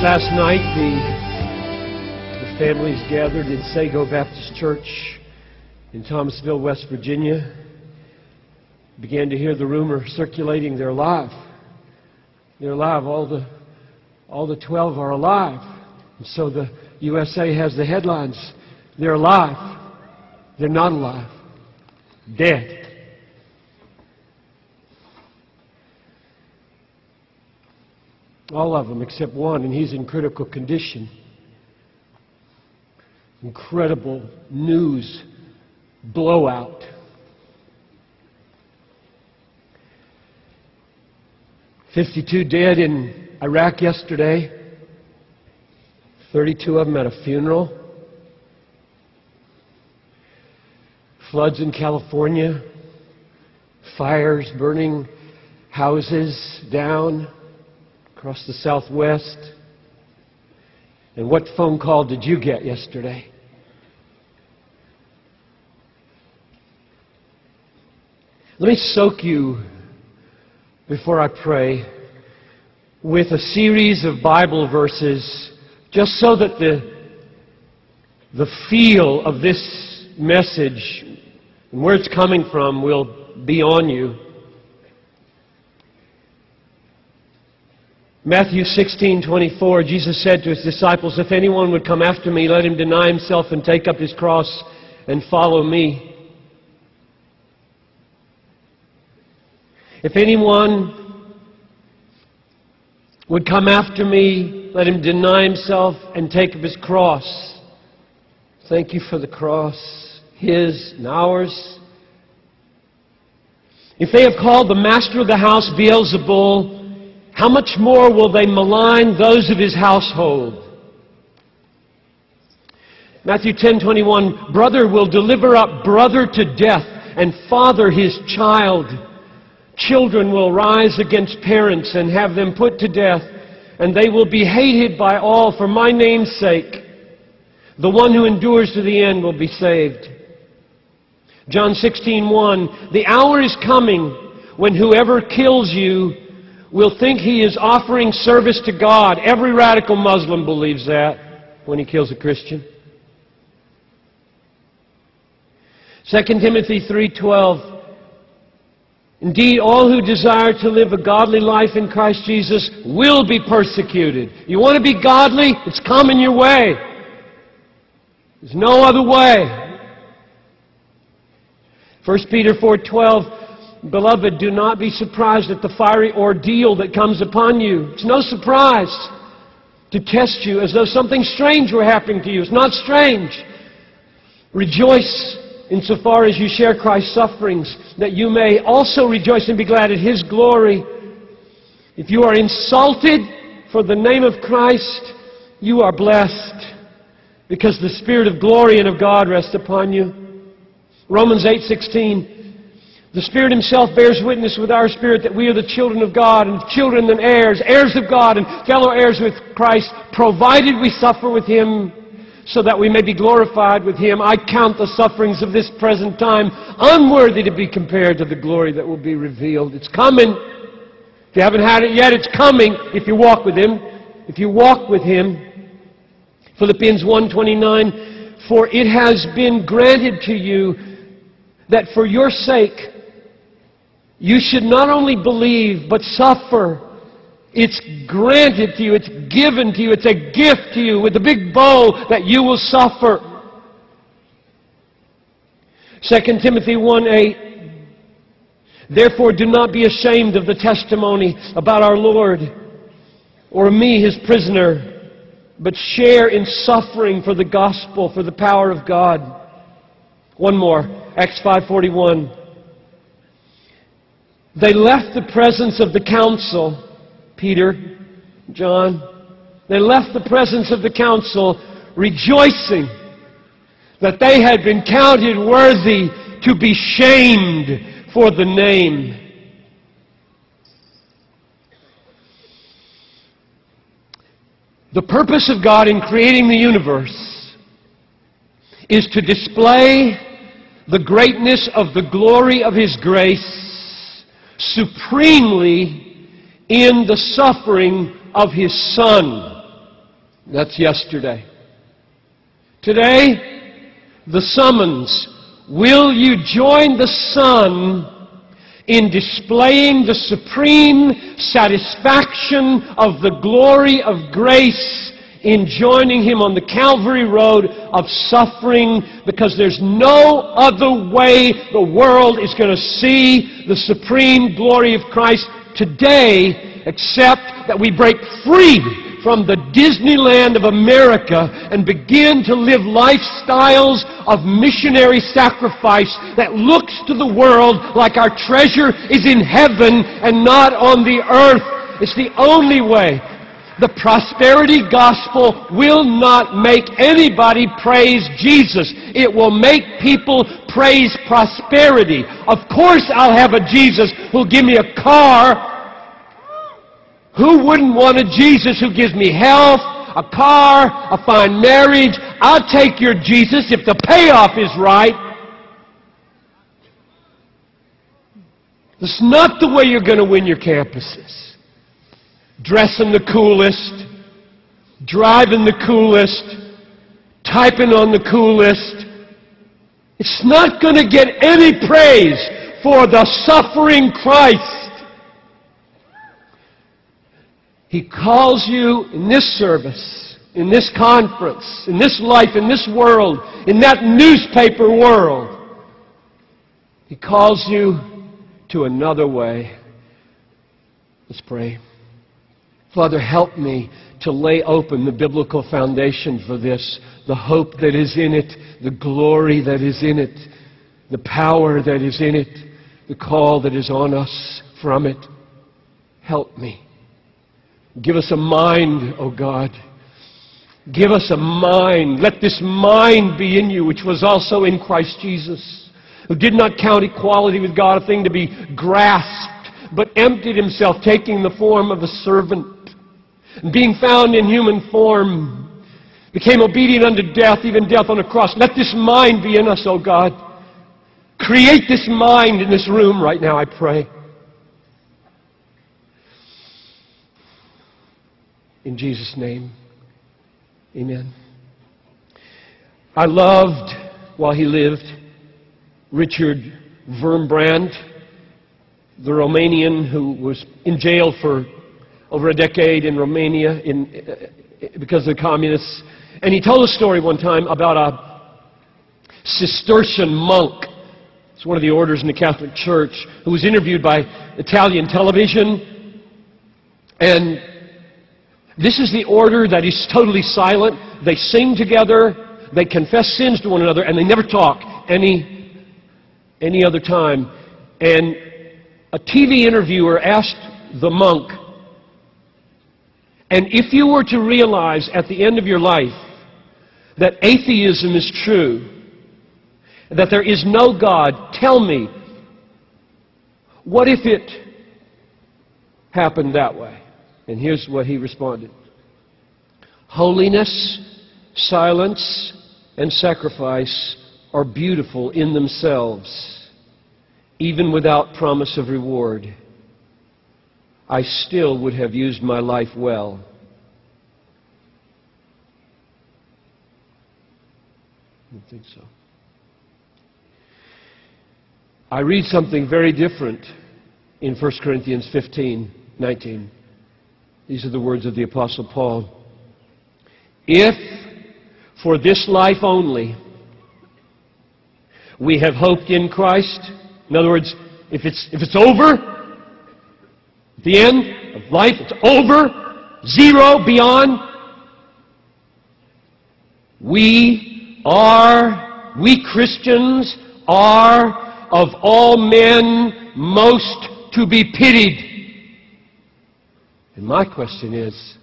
Late last night, the, the families gathered in Sago Baptist Church in Tallmansville, West Virginia, began to hear the rumor circulating they're alive. They're alive. All the, all the 12 are alive. And so the USA has the headlines. They're alive. They're not alive. Dead. All of them except one, and he's in critical condition. Incredible news blowout. Fifty-two dead in Iraq yesterday. Thirty-two of them at a funeral. Floods in California. Fires burning houses down across the southwest. And what phone call did you get yesterday? Let me soak you before I pray with a series of Bible verses just so that the, the feel of this message and where it's coming from will be on you. Matthew 16:24 Jesus said to his disciples, "If anyone would come after me, let him deny himself and take up his cross and follow me." If anyone would come after me, let him deny himself and take up his cross. Thank you for the cross, his and ours. If they have called the master of the house Beelzebul, how much more will they malign those of his household? Matthew 10:21 Brother will deliver up brother to death and father his child. Children will rise against parents and have them put to death, and they will be hated by all for my name's sake. The one who endures to the end will be saved. John 16:1 The hour is coming when whoever kills you will think he is offering service to God. Every radical Muslim believes that when he kills a Christian. 2 Timothy 3:12 Indeed, all who desire to live a godly life in Christ Jesus will be persecuted. You want to be godly? It's coming your way. There's no other way. 1 Peter 4:12 Beloved, do not be surprised at the fiery ordeal that comes upon you. It's no surprise to test you as though something strange were happening to you. It's not strange. Rejoice insofar as you share Christ's sufferings, that you may also rejoice and be glad at His glory. If you are insulted for the name of Christ, you are blessed because the Spirit of glory and of God rests upon you. Romans 8:16 the Spirit Himself bears witness with our spirit that we are the children of God, and children and heirs, heirs of God, and fellow heirs with Christ, provided we suffer with Him, so that we may be glorified with Him. I count the sufferings of this present time unworthy to be compared to the glory that will be revealed. It's coming. If you haven't had it yet, it's coming if you walk with Him. If you walk with Him. Philippians 1.29 For it has been granted to you that for your sake you should not only believe, but suffer. It's granted to you, it's given to you, it's a gift to you with a big bow that you will suffer. 2 Timothy 1 8. Therefore, do not be ashamed of the testimony about our Lord or me, his prisoner, but share in suffering for the gospel, for the power of God. One more, Acts 5:41. They left the presence of the council, Peter, John. They left the presence of the council rejoicing that they had been counted worthy to be shamed for the name. The purpose of God in creating the universe is to display the greatness of the glory of His grace supremely in the suffering of his Son. That's yesterday. Today, the summons. Will you join the Son in displaying the supreme satisfaction of the glory of grace in joining Him on the Calvary road of suffering because there's no other way the world is going to see the supreme glory of Christ today except that we break free from the Disneyland of America and begin to live lifestyles of missionary sacrifice that looks to the world like our treasure is in heaven and not on the earth. It's the only way. The prosperity gospel will not make anybody praise Jesus. It will make people praise prosperity. Of course I'll have a Jesus who'll give me a car who wouldn't want a Jesus who gives me health, a car, a fine marriage? I'll take your Jesus if the payoff is right. It's not the way you're going to win your campuses. Dressing the coolest, driving the coolest, typing on the coolest. It's not going to get any praise for the suffering Christ. He calls you in this service, in this conference, in this life, in this world, in that newspaper world. He calls you to another way. Let's pray. Father, help me to lay open the biblical foundation for this, the hope that is in it, the glory that is in it, the power that is in it, the call that is on us from it. Help me. Give us a mind, O oh God. Give us a mind. Let this mind be in you, which was also in Christ Jesus, who did not count equality with God a thing to be grasped, but emptied himself, taking the form of a servant. And being found in human form, became obedient unto death, even death on a cross. Let this mind be in us, O God. Create this mind in this room right now, I pray. In Jesus' name, amen. I loved, while he lived, Richard Wurmbrand, the Romanian who was in jail for over a decade in Romania in, uh, because of the communists. And he told a story one time about a Cistercian monk. It's one of the orders in the Catholic Church who was interviewed by Italian television. And this is the order that is totally silent. They sing together, they confess sins to one another, and they never talk any, any other time. And a TV interviewer asked the monk, and if you were to realize at the end of your life that atheism is true, that there is no God, tell me, what if it happened that way? And here's what he responded Holiness, silence, and sacrifice are beautiful in themselves, even without promise of reward. I still would have used my life well. I don't think so. I read something very different in 1 Corinthians 15, 19. These are the words of the Apostle Paul. If for this life only we have hoped in Christ, in other words, if it's, if it's over, at the end of life, it's over, zero, beyond, we are, we Christians are of all men most to be pitied. And my question is,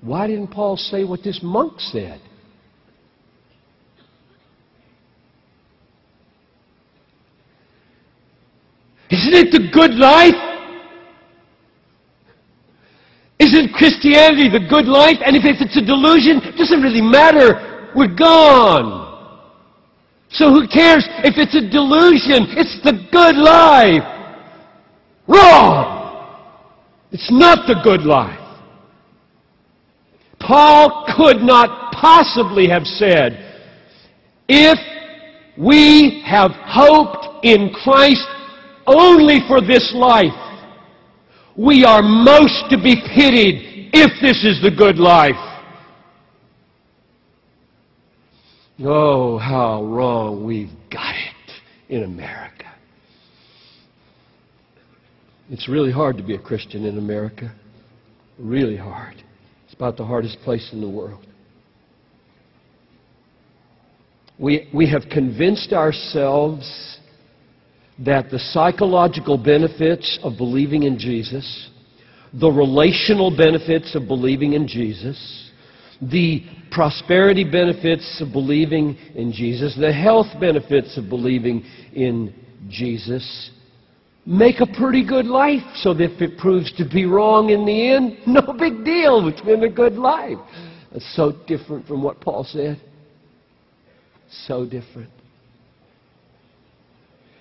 why didn't Paul say what this monk said? Isn't it the good life? Isn't Christianity the good life? And if, it's a delusion, it doesn't really matter. We're gone. So who cares if it's a delusion? It's the good life. Wrong! It's not the good life. Paul could not possibly have said, if we have hoped in Christ only for this life, we are most to be pitied if this is the good life. Oh, how wrong we've got it in America. It's really hard to be a Christian in America. Really hard. It's about the hardest place in the world. We, we have convinced ourselves that the psychological benefits of believing in Jesus, the relational benefits of believing in Jesus, the prosperity benefits of believing in Jesus, the health benefits of believing in Jesus, make a pretty good life so that if it proves to be wrong in the end, no big deal. It's been a good life. It's so different from what Paul said. So different.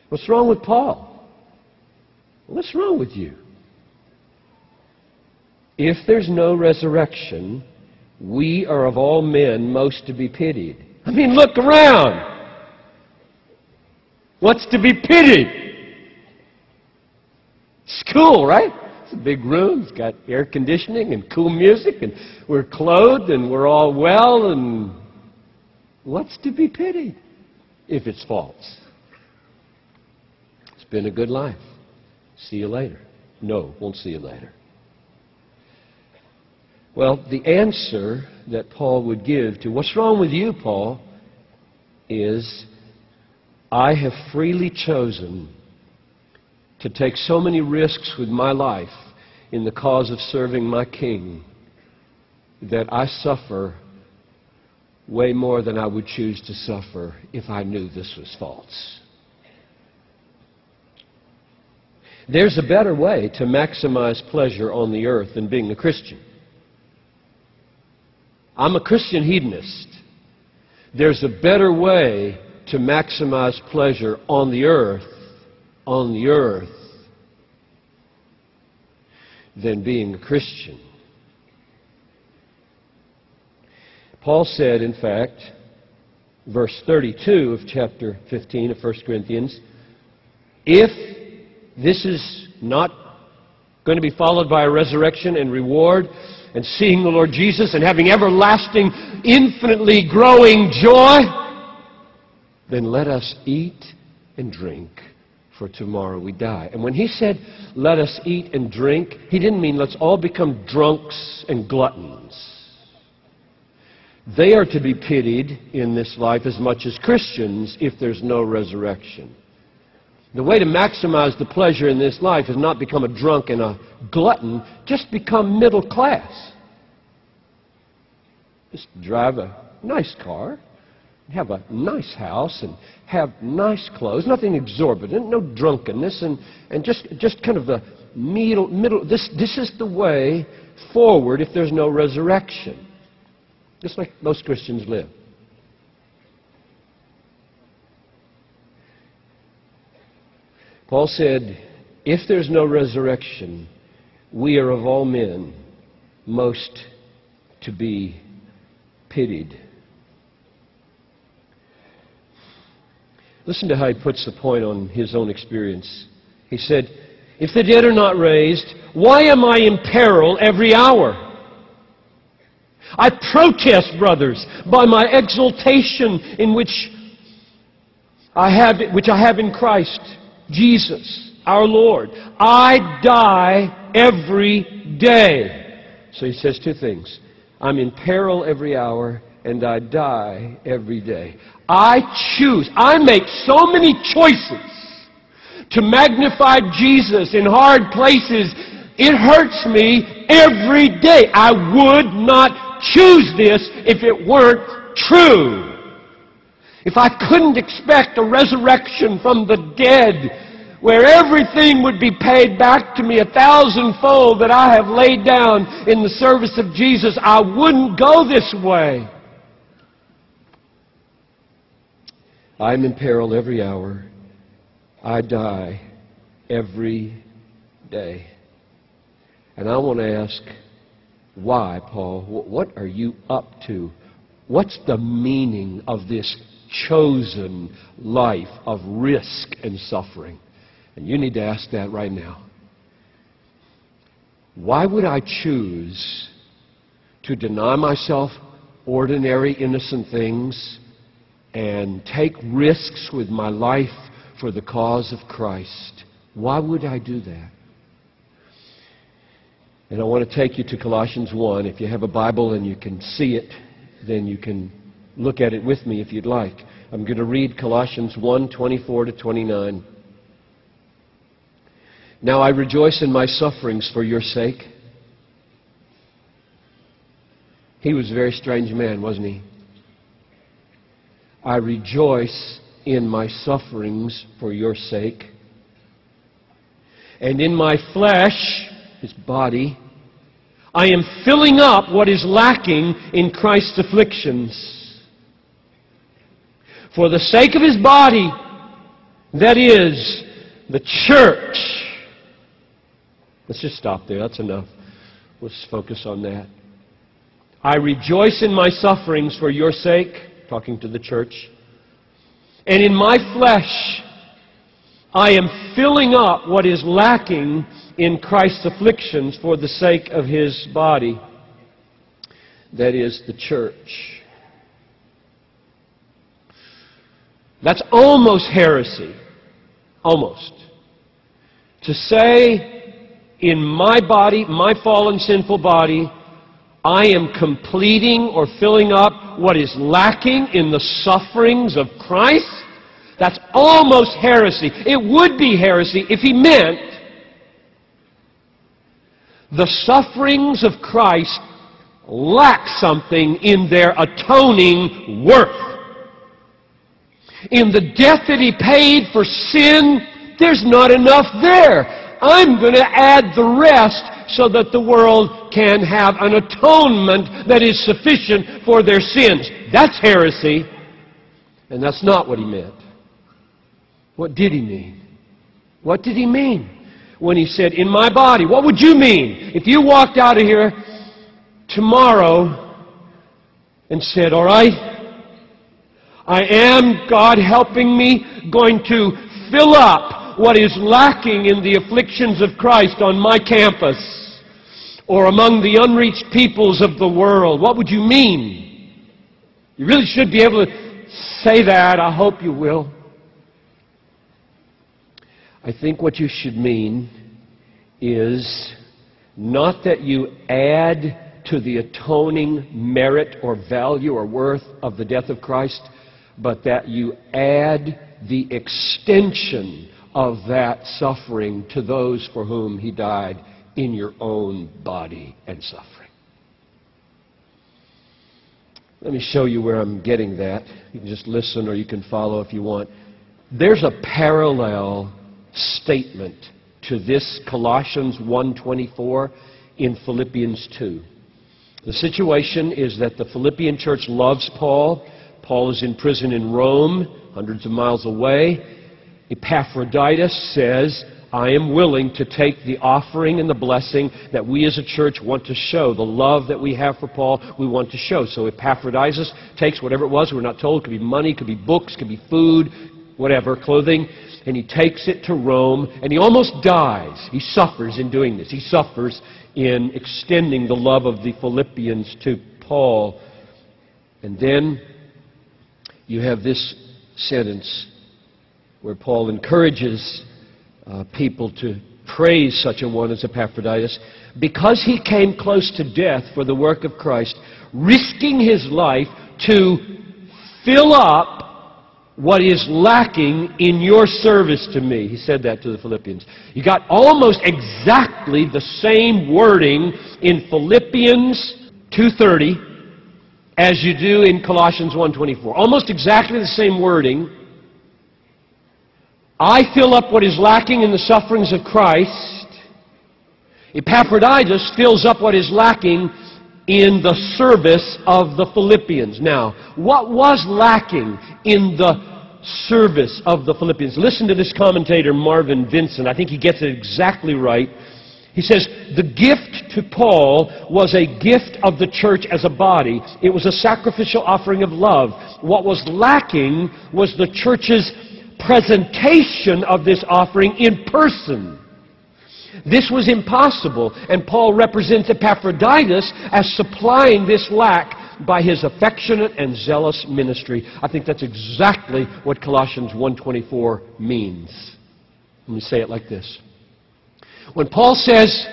What's wrong with Paul? What's wrong with you? If there's no resurrection, we are of all men most to be pitied. I mean, look around. What's to be pitied? School, right? It's a big room. It's got air conditioning and cool music, and we're clothed and we're all well, and what's to be pitied if it's false? Been a good life. See you later. No, won't see you later. Well, the answer that Paul would give to what's wrong with you, Paul, is I have freely chosen to take so many risks with my life in the cause of serving my King that I suffer way more than I would choose to suffer if I knew this was false. There's a better way to maximize pleasure on the earth than being a Christian. I'm a Christian hedonist. There's a better way to maximize pleasure on the earth on the earth than being a Christian. Paul said, in fact, verse 32 of chapter 15 of 1 Corinthians, if this is not going to be followed by a resurrection and reward and seeing the Lord Jesus and having everlasting, infinitely growing joy, then let us eat and drink for tomorrow we die. And when he said, let us eat and drink, he didn't mean let's all become drunks and gluttons. They are to be pitied in this life as much as Christians if there's no resurrection. The way to maximize the pleasure in this life is not become a drunk and a glutton, just become middle class. Just drive a nice car, have a nice house and have nice clothes, nothing exorbitant, no drunkenness, and, and just, just kind of the middle, middle this, this is the way forward if there's no resurrection. Just like most Christians live. Paul said, if there's no resurrection, we are of all men most to be pitied. Listen to how he puts the point on his own experience. He said, If the dead are not raised, why am I in peril every hour? I protest, brothers, by my exultation in which I have, which I have in Christ Jesus, our Lord. I die every day. So he says two things. I'm in peril every hour, and I die every day. I choose, I make so many choices to magnify Jesus in hard places. It hurts me every day. I would not choose this if it weren't true. If I couldn't expect a resurrection from the dead, where everything would be paid back to me a thousandfold that I have laid down in the service of Jesus, I wouldn't go this way. I'm in peril every hour. I die every day. And I want to ask, Why, Paul? What are you up to? What's the meaning of this chosen life of risk and suffering? And you need to ask that right now. Why would I choose to deny myself ordinary, innocent things and take risks with my life for the cause of Christ? Why would I do that? And I want to take you to Colossians 1. If you have a Bible and you can see it, then you can look at it with me if you'd like. I'm going to read Colossians 1 24 to 29. Now I rejoice in my sufferings for your sake. He was a very strange man, wasn't he? I rejoice in my sufferings for your sake. And in my flesh, his body, I am filling up what is lacking in Christ's afflictions. For the sake of his body, that is, the church. Let's just stop there. That's enough. Let's focus on that. I rejoice in my sufferings for your sake, talking to the church. And in my flesh, I am filling up what is lacking in Christ's afflictions for the sake of his body, that is, the church. That's almost heresy. Almost. To say, in my body, my fallen sinful body, I am completing or filling up what is lacking in the sufferings of Christ? That's almost heresy. It would be heresy if he meant the sufferings of Christ lack something in their atoning worth. In the death that he paid for sin, there's not enough there. I'm going to add the rest so that the world can have an atonement that is sufficient for their sins. That's heresy. And that's not what he meant. What did he mean? What did he mean when he said, In my body? What would you mean if you walked out of here tomorrow and said, All right, I am, God helping me, going to fill up what is lacking in the afflictions of Christ on my campus or among the unreached peoples of the world. What would you mean? You really should be able to say that. I hope you will. I think what you should mean is not that you add to the atoning merit or value or worth of the death of Christ, but that you add the extension of that suffering to those for whom he died in your own body and suffering. Let me show you where I'm getting that. You can just listen or you can follow if you want. There's a parallel statement to this Colossians 1:24 in Philippians 2. The situation is that the Philippian church loves Paul. Paul is in prison in Rome, hundreds of miles away. Epaphroditus says, I am willing to take the offering and the blessing that we as a church want to show, the love that we have for Paul, we want to show. So Epaphroditus takes whatever it was, we're not told, it could be money, it could be books, could be food, whatever, clothing, and he takes it to Rome, and he almost dies. He suffers in doing this. He suffers in extending the love of the Philippians to Paul. And then you have this sentence where Paul encourages uh, people to praise such a one as Epaphroditus because he came close to death for the work of Christ, risking his life to fill up what is lacking in your service to me. He said that to the Philippians. You got almost exactly the same wording in Philippians 2:30 as you do in Colossians 1:24. Almost exactly the same wording. I fill up what is lacking in the sufferings of Christ. Epaphroditus fills up what is lacking in the service of the Philippians. Now, what was lacking in the service of the Philippians? Listen to this commentator, Marvin Vincent. I think he gets it exactly right. He says, the gift to Paul was a gift of the church as a body. It was a sacrificial offering of love. What was lacking was the church's presentation of this offering in person. This was impossible, and Paul represents Epaphroditus as supplying this lack by his affectionate and zealous ministry. I think that's exactly what Colossians 1:24 means. Let me say it like this. When Paul says,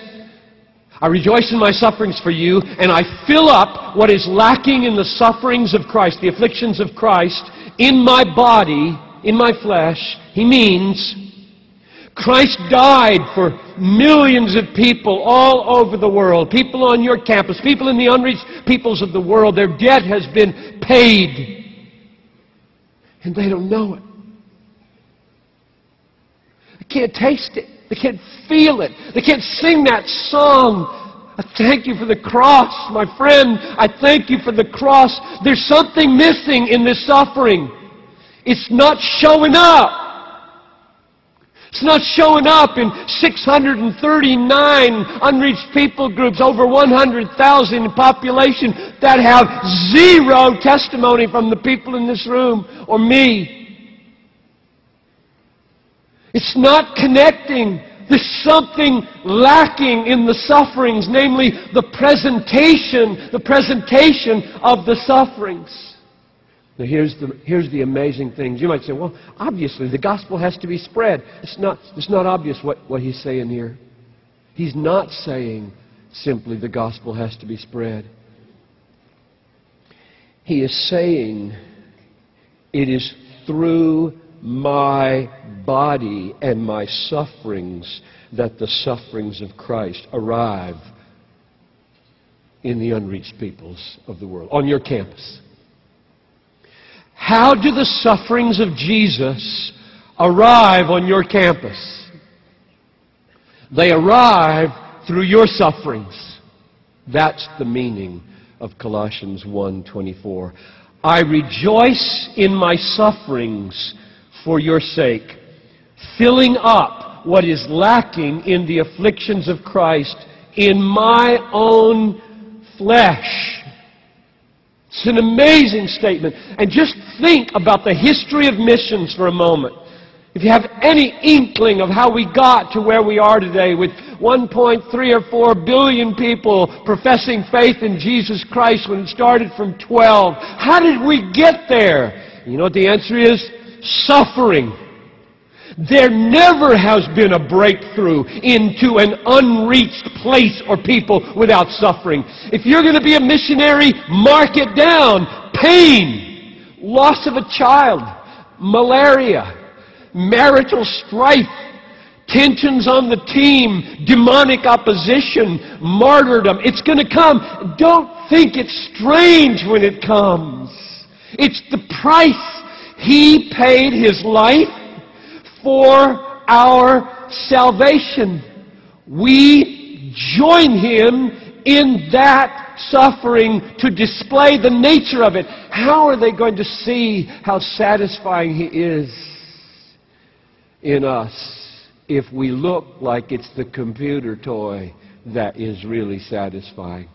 I rejoice in my sufferings for you, and I fill up what is lacking in the sufferings of Christ, the afflictions of Christ, in my body, in my flesh, he means Christ died for millions of people all over the world, people on your campus, people in the unreached peoples of the world. Their debt has been paid. And they don't know it. They can't taste it. They can't feel it. They can't sing that song. I thank you for the cross, my friend. I thank you for the cross. There's something missing in this suffering. It's not showing up. It's not showing up in 639 unreached people groups, over 100,000 in population that have zero testimony from the people in this room or me. It's not connecting. There's something lacking in the sufferings, namely the presentation, the presentation of the sufferings. Now here's the, here's the amazing things. You might say, well, obviously the gospel has to be spread. It's not, it's not obvious what, what he's saying here. He's not saying simply the gospel has to be spread. He is saying it is through my body and my sufferings that the sufferings of Christ arrive in the unreached peoples of the world, on your campus. How do the sufferings of Jesus arrive on your campus? They arrive through your sufferings. That's the meaning of Colossians 1:24. I rejoice in my sufferings for your sake, filling up what is lacking in the afflictions of Christ in my own flesh. It's an amazing statement. And just think about the history of missions for a moment. If you have any inkling of how we got to where we are today with 1.3 or 4 billion people professing faith in Jesus Christ when it started from 12, how did we get there? You know what the answer is? Suffering. There never has been a breakthrough into an unreached place or people without suffering. If you're going to be a missionary, mark it down. Pain, loss of a child, malaria, marital strife, tensions on the team, demonic opposition, martyrdom. It's going to come. Don't think it's strange when it comes. It's the price. He paid his life for our salvation. We join him in that suffering to display the nature of it. How are they going to see how satisfying he is in us if we look like it's the computer toy that is really satisfying?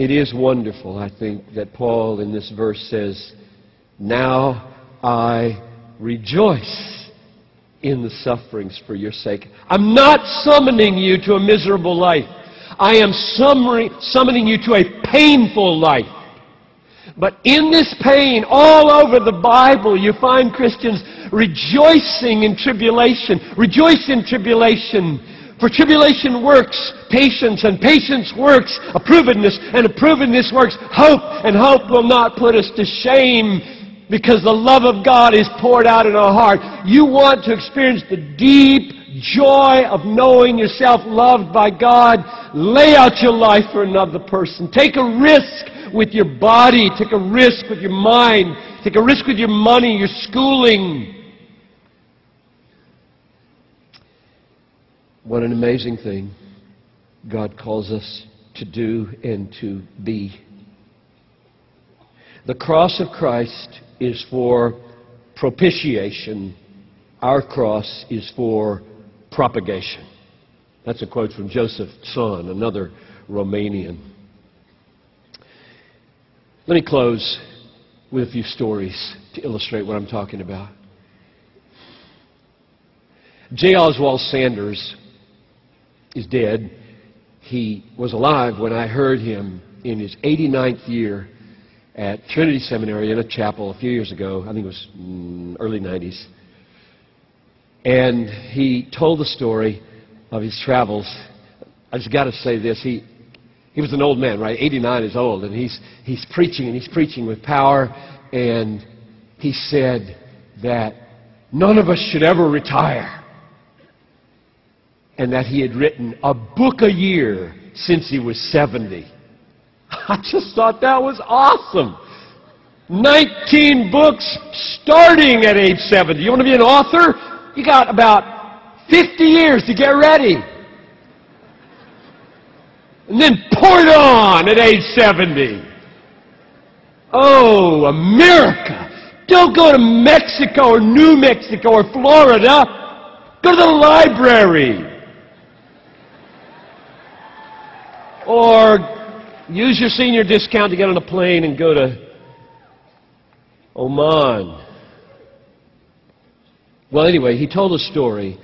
It is wonderful, I think, that Paul in this verse says, Now I rejoice in the sufferings for your sake. I'm not summoning you to a miserable life. I am summoning you to a painful life. But in this pain, all over the Bible, you find Christians rejoicing in tribulation. Rejoice in tribulation. For tribulation works patience, and patience works approvedness, and approvedness works hope, and hope will not put us to shame because the love of God is poured out in our heart. You want to experience the deep joy of knowing yourself loved by God. Lay out your life for another person. Take a risk with your body. Take a risk with your mind. Take a risk with your money, your schooling. What an amazing thing God calls us to do and to be. The cross of Christ is for propitiation. Our cross is for propagation. That's a quote from Joseph Tson, another Romanian. Let me close with a few stories to illustrate what I'm talking about. J. Oswald Sanders is dead. He was alive when I heard him in his 89th year at Trinity Seminary in a chapel a few years ago. I think it was mm, early 90s. And he told the story of his travels. I just got to say this. He, he was an old man, right? 89 is old. And he's, he's preaching, and he's preaching with power. And he said that none of us should ever retire. And that he had written a book a year since he was 70. I just thought that was awesome. 19 books starting at age 70. You want to be an author? You got about 50 years to get ready. And then pour it on at age 70. Oh, America. Don't go to Mexico or New Mexico or Florida. Go to the library. Or use your senior discount to get on a plane and go to Oman. Well, anyway, he told a story,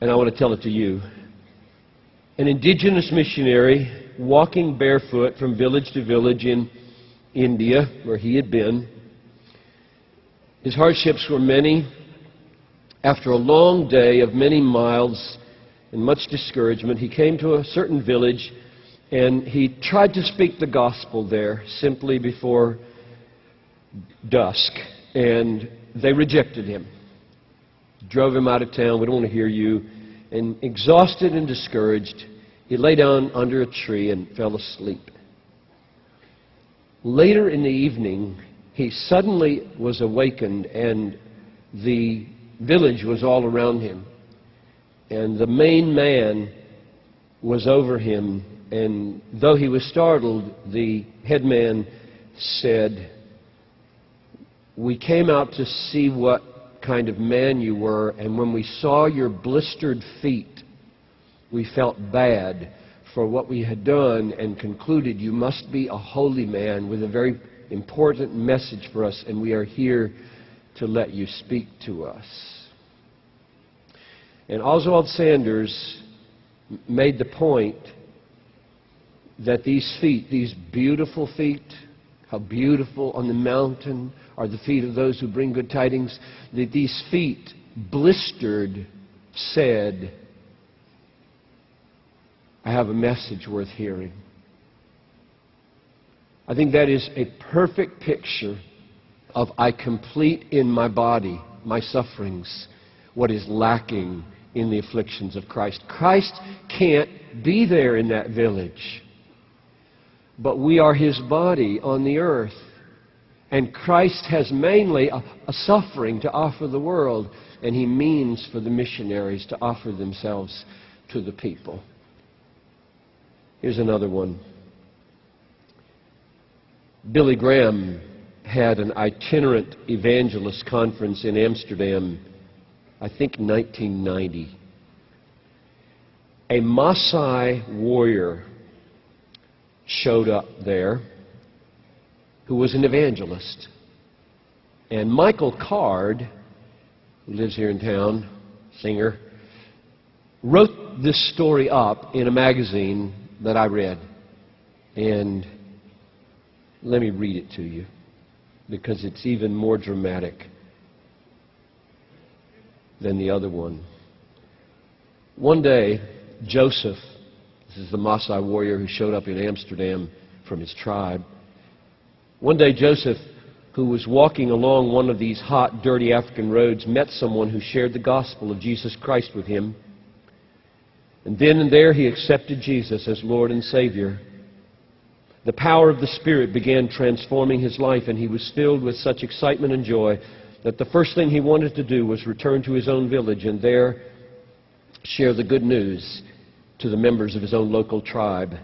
and I want to tell it to you. An indigenous missionary walking barefoot from village to village in India, where he had been. His hardships were many. After a long day of many miles and much discouragement, he came to a certain village and he tried to speak the gospel there simply before dusk, and they rejected him. Drove him out of town. We don't want to hear you. And exhausted and discouraged, he lay down under a tree and fell asleep. Later in the evening, he suddenly was awakened, and the village was all around him. And the main man was over him, and though he was startled, the headman said, We came out to see what kind of man you were, and when we saw your blistered feet, we felt bad for what we had done and concluded you must be a holy man with a very important message for us, and we are here to let you speak to us. And Oswald Sanders made the point that these feet, these beautiful feet, how beautiful on the mountain are the feet of those who bring good tidings, that these feet, blistered, said, I have a message worth hearing. I think that is a perfect picture of I complete in my body my sufferings what is lacking in the afflictions of Christ. Christ can't be there in that village, but we are his body on the earth. And Christ has mainly a, a suffering to offer the world, and he means for the missionaries to offer themselves to the people. Here's another one. Billy Graham had an itinerant evangelist conference in Amsterdam, I think 1990. A Maasai warrior showed up there who was an evangelist. And Michael Card, who lives here in town, singer, wrote this story up in a magazine that I read. And let me read it to you because it's even more dramatic than the other one. One day, Joseph, this is the Maasai warrior who showed up in Amsterdam from his tribe. One day, Joseph, who was walking along one of these hot, dirty African roads, met someone who shared the gospel of Jesus Christ with him. And then and there he accepted Jesus as Lord and Savior. The power of the Spirit began transforming his life, and he was filled with such excitement and joy that the first thing he wanted to do was return to his own village and there share the good news to the members of his own local tribe.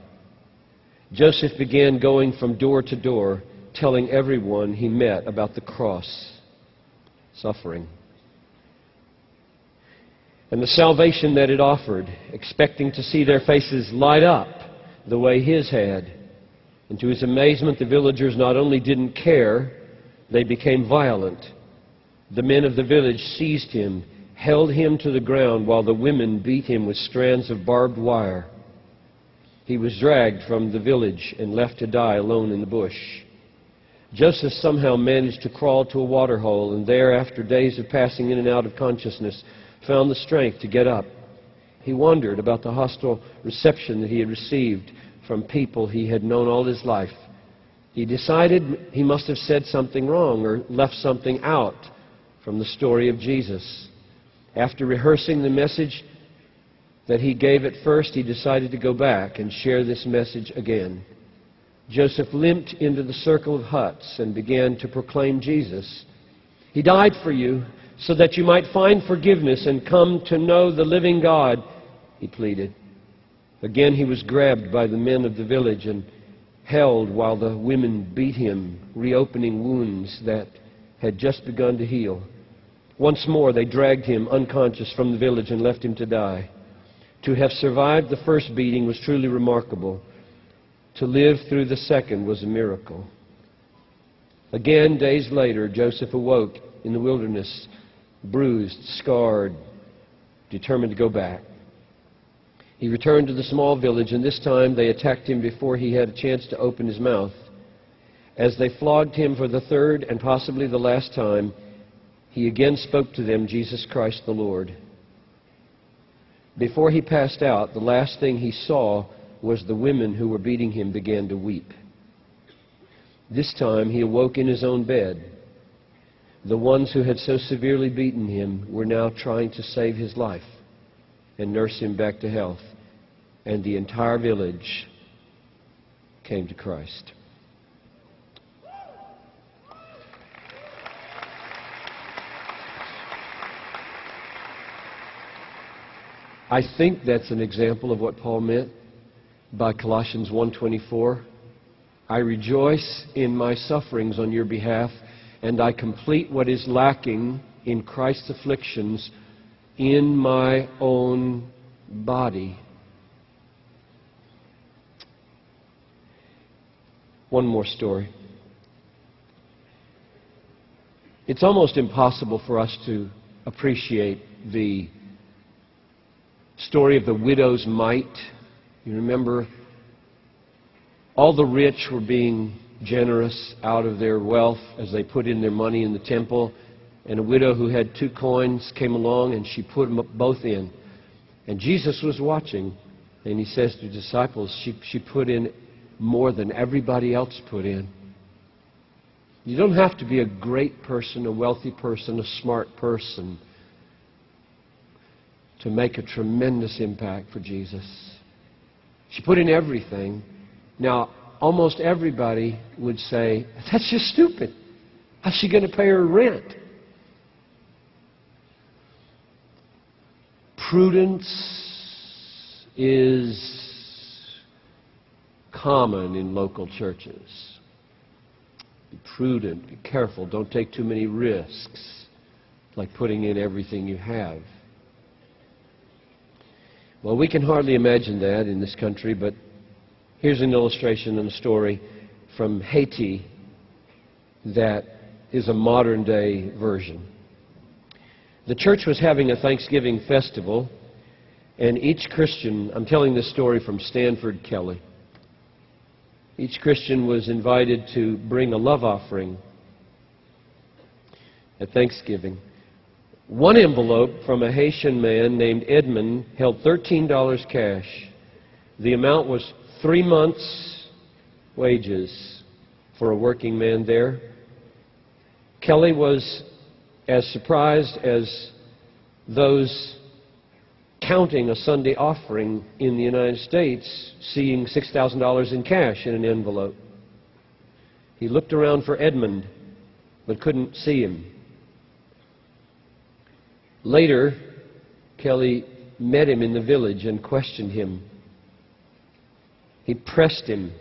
Joseph began going from door to door, telling everyone he met about the cross, suffering. and the salvation that it offered, expecting to see their faces light up the way his had. And to his amazement, the villagers not only didn't care, they became violent. The men of the village seized him, held him to the ground, while the women beat him with strands of barbed wire. He was dragged from the village and left to die alone in the bush. Joseph somehow managed to crawl to a water hole, and there, after days of passing in and out of consciousness, found the strength to get up. He wondered about the hostile reception that he had received from people he had known all his life. He decided he must have said something wrong or left something out from the story of Jesus. After rehearsing the message that he gave at first, he decided to go back and share this message again. Joseph limped into the circle of huts and began to proclaim Jesus. He died for you so that you might find forgiveness and come to know the living God, he pleaded. Again, he was grabbed by the men of the village and held while the women beat him, reopening wounds that had just begun to heal. Once more, they dragged him unconscious from the village and left him to die. To have survived the first beating was truly remarkable. To live through the second was a miracle. Again, days later, Joseph awoke in the wilderness, bruised, scarred, determined to go back. He returned to the small village, and this time they attacked him before he had a chance to open his mouth. As they flogged him for the third and possibly the last time, he again spoke to them Jesus Christ the Lord. Before he passed out, the last thing he saw was the women who were beating him began to weep. This time he awoke in his own bed. The ones who had so severely beaten him were now trying to save his life and nurse him back to health. And the entire village came to Christ. I think that's an example of what Paul meant by Colossians 1:24. I rejoice in my sufferings on your behalf, and I complete what is lacking in Christ's afflictions in my own body. One more story. It's almost impossible for us to appreciate the story of the widow's mite. You remember all the rich were being generous out of their wealth as they put in their money in the temple and a widow who had two coins came along and she put them both in. And Jesus was watching, and he says to the disciples, she, she put in more than everybody else put in. You don't have to be a great person, a wealthy person, a smart person to make a tremendous impact for Jesus. She put in everything. Now, almost everybody would say, that's just stupid. How's she going to pay her rent? Prudence is common in local churches. Be prudent, be careful, don't take too many risks, like putting in everything you have. Well, we can hardly imagine that in this country, but here's an illustration and a story from Haiti that is a modern day version. The church was having a Thanksgiving festival, and each Christian, I'm telling this story from Stanford Kelly, each Christian was invited to bring a love offering at Thanksgiving. One envelope from a Haitian man named Edmund held $13 cash. The amount was three months' wages for a working man there. Kelly was as surprised as those counting a Sunday offering in the United States seeing $6,000 in cash in an envelope. He looked around for Edmund, but couldn't see him. Later, Kelly met him in the village and questioned him. He pressed him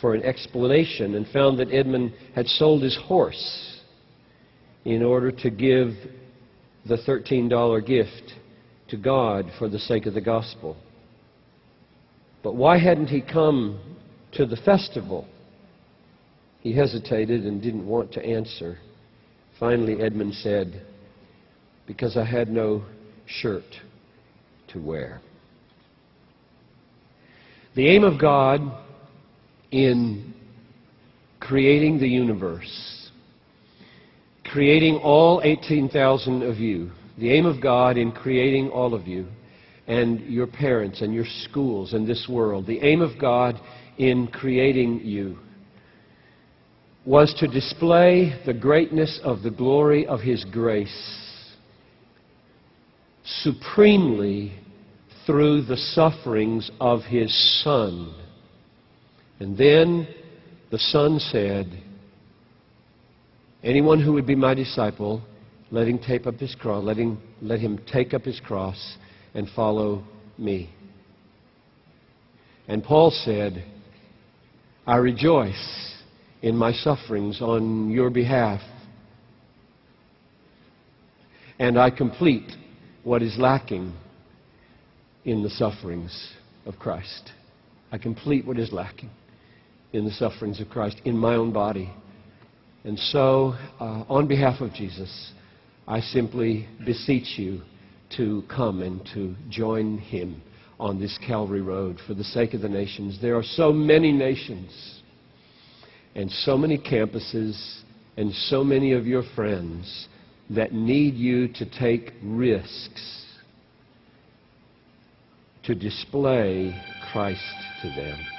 for an explanation and found that Edmund had sold his horse in order to give the $13 gift to God for the sake of the gospel. But why hadn't he come to the festival? He hesitated and didn't want to answer. Finally, Edmund said, Because I had no shirt to wear. The aim of God in creating the universe, creating all 18,000 of you, the aim of God in creating all of you and your parents and your schools and this world, the aim of God in creating you was to display the greatness of the glory of His grace supremely through the sufferings of His Son. And then the Son said, Anyone who would be my disciple, let him take up his cross, let him, let him take up his cross and follow me. And Paul said, I rejoice in my sufferings on your behalf. And I complete what is lacking in the sufferings of Christ. I complete what is lacking in the sufferings of Christ in my own body. And so, uh, on behalf of Jesus, I simply beseech you to come and to join him on this Calvary Road for the sake of the nations. There are so many nations and so many campuses and so many of your friends that need you to take risks to display Christ to them.